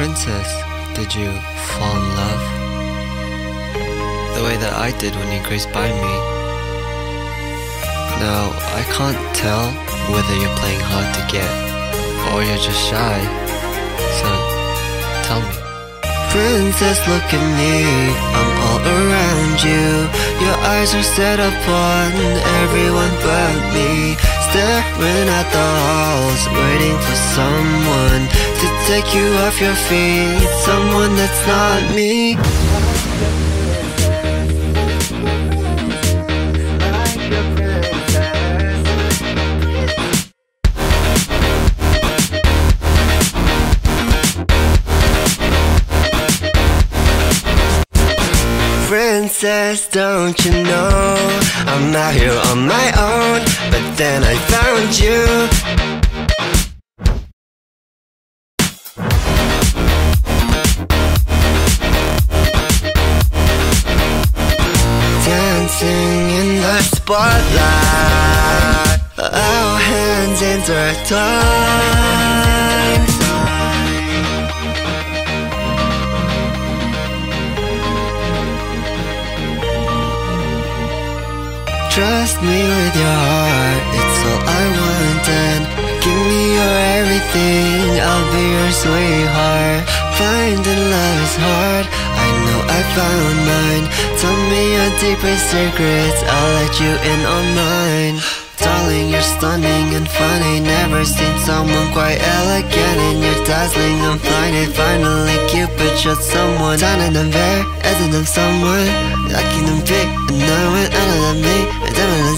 Princess, did you fall in love? The way that I did when you graced by me. Now, I can't tell whether you're playing hard to get or you're just shy. So, tell me. Princess, look at me, I'm all around you. Your eyes are set upon everyone but me. Staring at the halls, waiting for someone take you off your feet. Someone that's not me. Princess, don't you know I'm out here on my own But then I found you spotlight Our hands intertwined Trust me with your heart, it's all I want and Give me your everything, I'll be your sweetheart. Finding I found mine Tell me your deepest secrets, I'll let you in on mine. Darling, you're stunning and funny. Never seen someone quite elegant And you're dazzling, I'm blinded Finally Cupid shot someone. Turning them fair, as in them someone? Lucky them big, and now it's under me. I'm doing